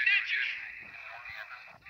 start shooting at you?